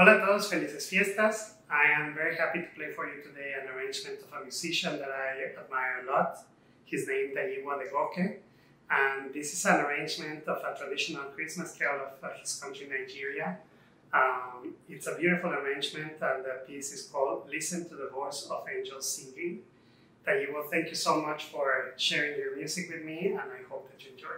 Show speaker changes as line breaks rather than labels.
Hola a todos, felices fiestas. I am very happy to play for you today an arrangement of a musician that I admire a lot. He's named Taiwo Adegoke, and this is an arrangement of a traditional Christmas carol of his country, Nigeria. Um, it's a beautiful arrangement, and the piece is called Listen to the Voice of Angels Singing. Tayiwa, thank you so much for sharing your music with me, and I hope that you enjoy.